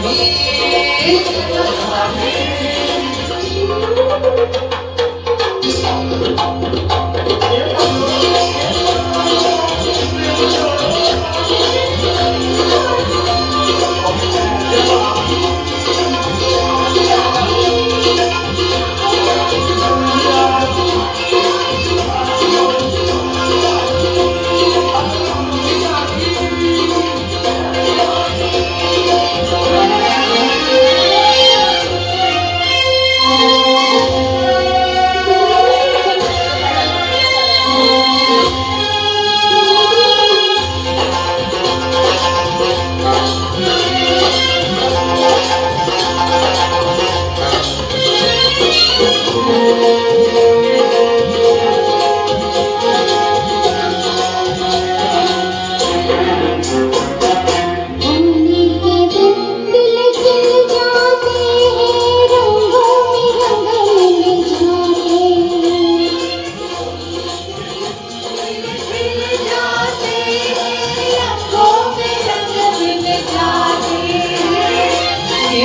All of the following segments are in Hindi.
Thank you.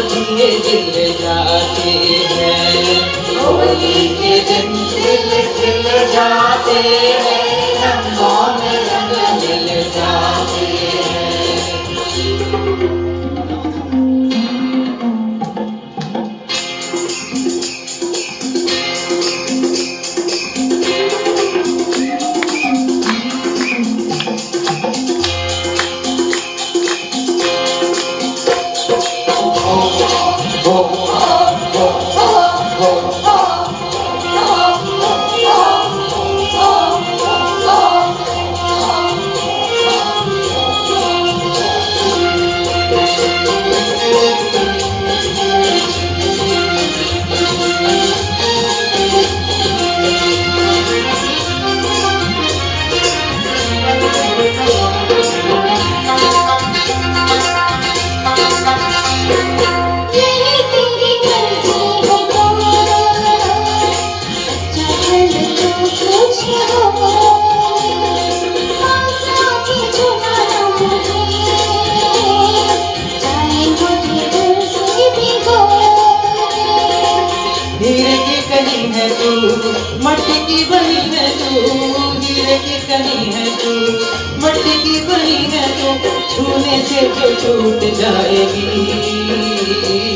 दिए दिल जाते हैं। होली के दिन दिल खिल जाते हैं। मट्टी की बनी है तू? हीरे की कनी है तू? मट्टी की बनी है तू? छूने से जो छूट जाएगी।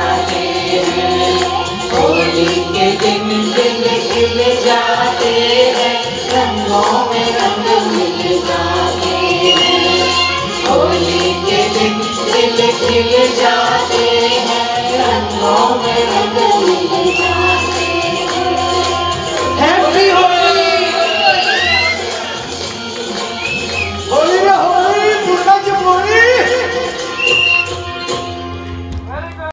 दिल खिल जाते हैं रंगों में रंग मिल जाते